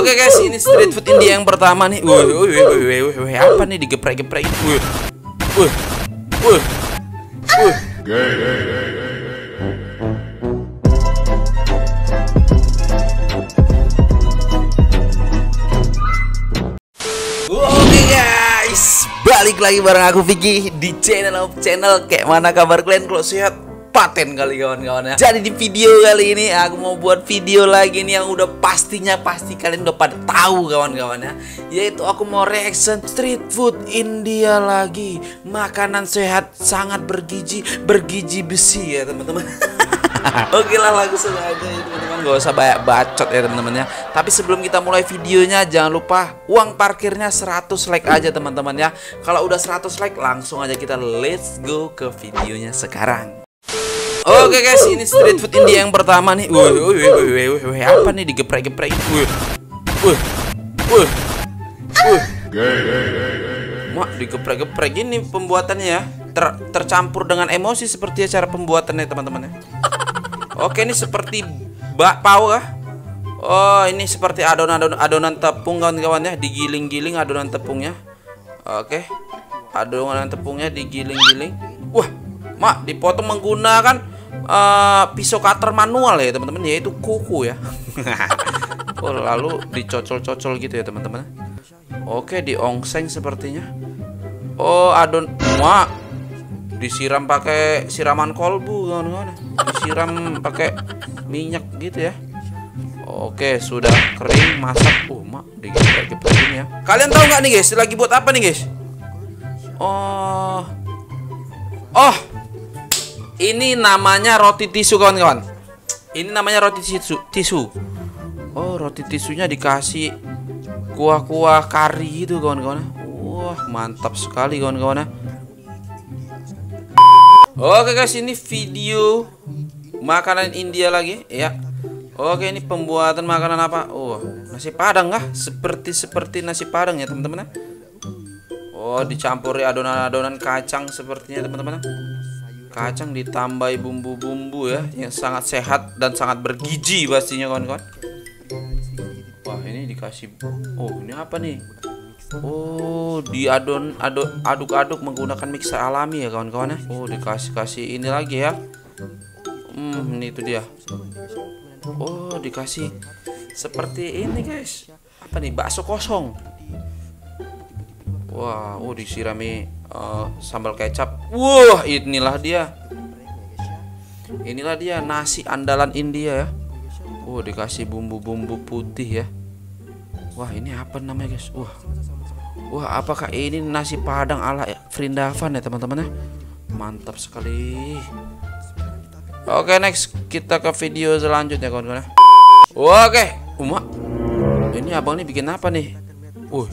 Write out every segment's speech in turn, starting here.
Oke guys, ini street food India yang pertama nih. Wih, wih, wih, wih, wih, wih, apa nih digeprek-geprek? Wih, wih, wih, wih. Oke guys, balik lagi bareng aku Vicky di channel channel kayak mana kabar kalian kalau sehat paten kali kawan-kawan ya. Jadi di video kali ini aku mau buat video lagi nih yang udah pastinya pasti kalian udah pada tahu kawan-kawan ya. Yaitu aku mau reaction street food India lagi. Makanan sehat sangat bergizi, bergizi besi ya teman-teman. Oke lah langsung aja ya teman-teman Gak usah banyak bacot ya teman-teman ya Tapi sebelum kita mulai videonya Jangan lupa uang parkirnya 100 like aja teman-teman ya Kalau udah 100 like langsung aja kita let's go ke videonya sekarang Oke guys ini street food India yang pertama nih. Wih wih wih wih wih wih Apa nih digeprek-geprek Wih Wih Wih Wih. Mak digeprek-geprek ini pembuatannya ya. Ter tercampur dengan emosi seperti cara pembuatannya teman-teman ya. Oke ini seperti bakpao kah? Oh ini seperti adonan adonan tepung kawan-kawan ya. Digiling-giling adonan tepungnya. Oke adonan tepungnya digiling-giling. Wah mak dipotong menggunakan uh, pisau cutter manual ya teman-teman. Yaitu kuku ya. oh lalu dicocol-cocol gitu ya teman-teman. Oke diongseng sepertinya. Oh adon mak disiram pakai siraman kolbu kawan-kawan. Disiram pakai minyak gitu ya. Oke sudah kering masak. Oh mak digeprek-geprek ini ya. Kalian tahu nggak nih guys? Lagi buat apa nih guys? Oh. Oh ini namanya roti tisu kawan-kawan ini namanya roti tisu tisu oh roti tisunya dikasih kuah-kuah kari gitu kawan-kawan wah mantap sekali kawan-kawan ya Oke guys, ini video makanan India lagi ya. Oke, ini pembuatan makanan apa? Oh, nasi padang kah? Seperti seperti nasi padang ya, teman-teman. Oh, dicampuri adonan-adonan kacang sepertinya, teman-teman. Kacang ditambahi bumbu-bumbu ya, yang sangat sehat dan sangat bergizi pastinya, kawan-kawan. Wah, ini dikasih Oh, ini apa nih? Oh, diadon aduk aduk-aduk menggunakan mixer alami ya kawan-kawan ya. Oh, dikasih kasih ini lagi ya. Hmm, ini itu dia. Oh, dikasih seperti ini guys. Apa nih? Bakso kosong. Wah, oh disirami uh, sambal kecap. Wah, inilah dia. Inilah dia nasi andalan India ya. Oh, dikasih bumbu-bumbu putih ya. Wah, ini apa namanya guys? Wah, Wah, apakah ini nasi padang ala Frindavan ya teman-teman ya? Mantap sekali. Oke, next kita ke video selanjutnya kawan-kawan. Oke, Uma. Ini abang ini bikin apa nih? Uh.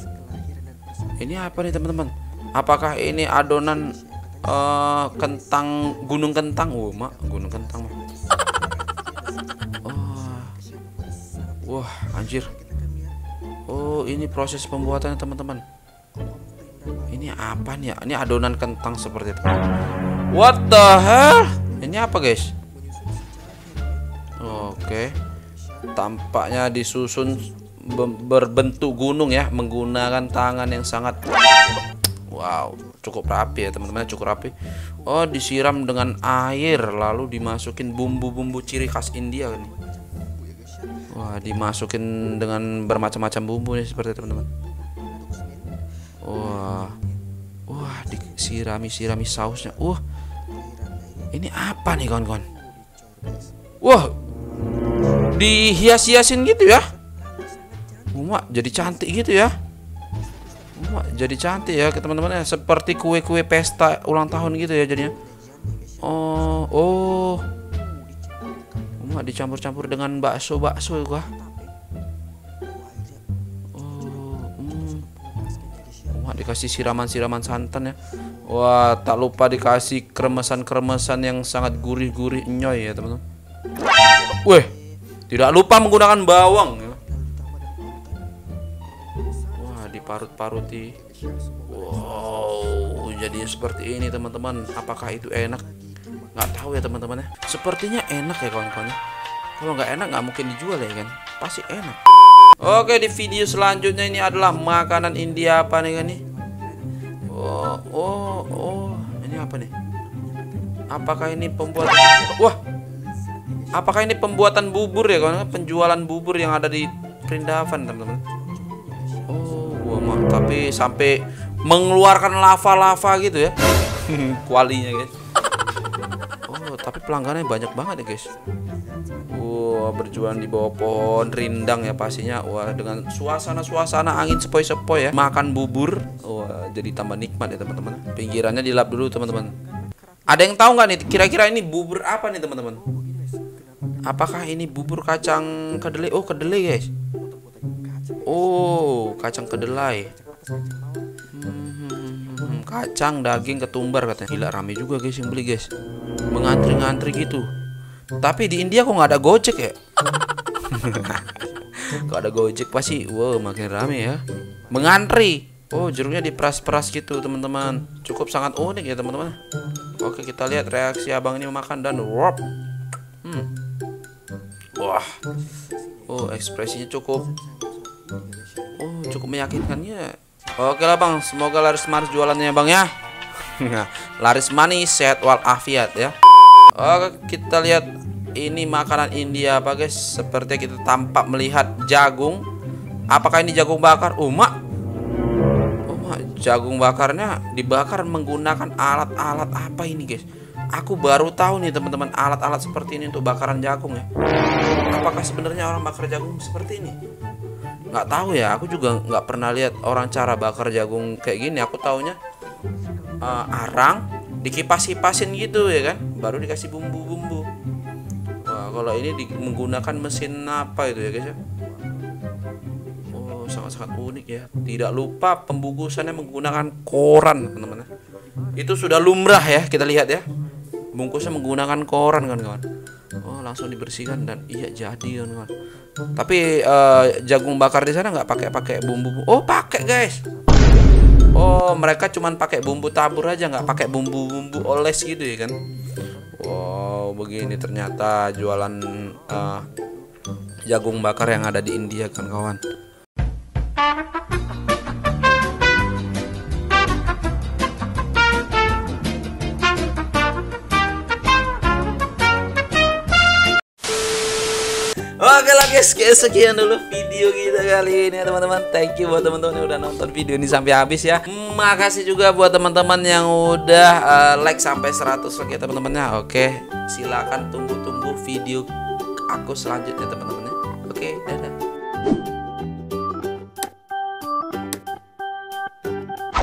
Ini apa nih teman-teman? Apakah ini adonan uh, kentang gunung kentang? Oh, mak, gunung kentang. Oh. Wah, anjir. Oh, ini proses pembuatannya teman-teman. Ini apa nih ya? Ini adonan kentang seperti itu. What the hell? Ini apa guys? Oke. Tampaknya disusun berbentuk gunung ya, menggunakan tangan yang sangat Wow, cukup rapi ya teman-teman, cukup rapi. Oh, disiram dengan air lalu dimasukin bumbu-bumbu ciri khas India nih. Wah, dimasukin dengan bermacam-macam bumbu nih seperti teman-teman. Wah. Wah, disirami-sirami sausnya. Wah. Ini apa nih kawan-kawan? Wah. Dihias-hiasin gitu ya. Wah, jadi cantik gitu ya. Jadi cantik ya ke teman-teman ya, seperti kue-kue pesta ulang tahun gitu ya jadinya. Oh, oh. Wah, dicampur-campur dengan bakso-bakso gua. dikasih siraman-siraman santan ya Wah tak lupa dikasih kremesan-kremesan yang sangat gurih-gurih nyoy ya teman-teman Weh tidak lupa menggunakan bawang diparut-paruti. Wow jadi seperti ini teman-teman. Apakah itu enak? Nggak tahu ya teman-teman ya. Sepertinya enak ya kawan-kawan ya. kalau nggak enak nggak mungkin dijual ya kan? Pasti enak. Oke di video selanjutnya ini adalah makanan India apa nih kan nih? Oh oh oh. Ini apa nih? Apakah ini pembuatan Wah! Apakah ini pembuatan bubur ya kawan penjualan bubur yang ada di Perindavan teman-teman tapi sampai mengeluarkan lava-lava gitu ya kualinya guys Oh tapi pelanggannya banyak banget ya guys Wah, berjualan di bawah pohon rindang ya pastinya. Wah, dengan suasana-suasana angin sepoi-sepoi ya. Makan bubur. Wah, jadi tambah nikmat ya, teman-teman. Pinggirannya dilap dulu, teman-teman. Ada yang tahu nggak nih kira-kira ini bubur apa nih, teman-teman? Apakah ini bubur kacang kedelai? Oh, kedelai, guys. Oh, kacang kedelai. Hmm, kacang, daging, ketumbar katanya. Gila rame juga guys yang beli guys. Mengantri-ngantri gitu. Tapi di India kok nggak ada Gojek ya? Kalau ada Gojek pasti wow makin rame ya. Mengantri. Oh, jeruknya diperas-peras gitu, teman-teman. Cukup sangat unik ya, teman-teman. Oke, kita lihat reaksi abang ini memakan dan wop. Hmm. Wah. Oh, ekspresinya cukup Oh, cukup meyakinkan ya. Oke lah, Bang. Semoga laris manis jualannya, Bang ya. laris manis, sehat walafiat ya. Oke, kita lihat ini makanan India apa guys? Seperti kita tampak melihat jagung. Apakah ini jagung bakar? Oh, mak. Oh, mak, jagung bakarnya dibakar menggunakan alat-alat apa ini, guys? Aku baru tahu nih teman-teman alat-alat seperti ini untuk bakaran jagung ya. Apakah sebenarnya orang bakar jagung seperti ini? Nggak tahu ya. Aku juga nggak pernah lihat orang cara bakar jagung kayak gini. Aku taunya uh, arang dikipas-kipasin gitu ya kan? Baru dikasih bumbu-bumbu. Wah kalau ini di, menggunakan mesin apa itu ya guys ya? Oh sangat-sangat unik ya. Tidak lupa pembungkusannya menggunakan koran teman-teman itu sudah lumrah ya kita lihat ya. Bungkusnya menggunakan koran kan kawan oh langsung dibersihkan dan iya jadi kan kawan tapi uh, jagung bakar di sana nggak pakai pakai bumbu oh pakai guys Oh, mereka cuman pakai bumbu tabur aja, nggak pakai bumbu-bumbu oles gitu ya kan? Wow, begini ternyata jualan uh, jagung bakar yang ada di India kan kawan. Guys, guys sekian dulu video kita kali ini teman-teman. Thank you buat teman-teman yang udah nonton video ini sampai habis ya. Makasih juga buat teman-teman yang udah uh, like sampai 100 like ya teman-temannya. Oke, silakan tunggu-tunggu video aku selanjutnya teman-teman ya. Oke, dadah.